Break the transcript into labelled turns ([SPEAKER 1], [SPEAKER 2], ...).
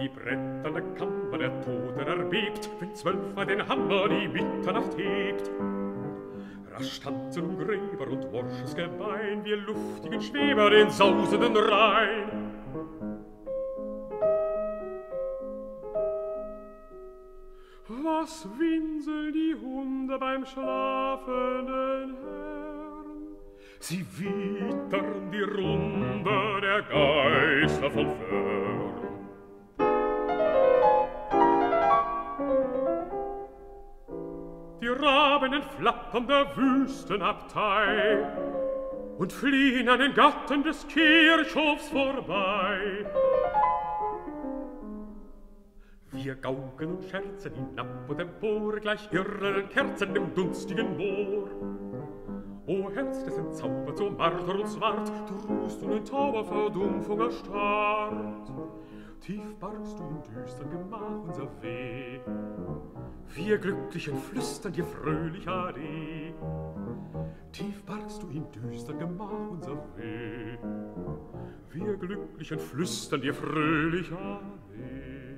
[SPEAKER 1] Die bretterne Kammer der Toten erbebt, wenn Zwölfer den Hammer die Mitternacht hebt. Rasch tanzen um Gräber und morsches Gebein, wir luftigen Schweber den sausenden Rhein. Was winseln die Hunde beim schlafenden Herrn? Sie wittern die Runde der Geister von Fern. die Raben entflattern der Wüstenabtei und fliehen an den Gatten des Kirchhofs vorbei. Wir gauken und scherzen hinab und empor, gleich irren Kerzen im dunstigen Moor. O Herz, des Zauber so Marter uns ward, du ruhst und in tauber Verdumpfung erstarrt. Tief bargst du im düstern Gemach unser Weh, Wir Glücklichen flüstern dir fröhlich Ade. Tief bargst du im düstern Gemach unser Weh. Wir Glücklichen flüstern dir fröhlich Ade.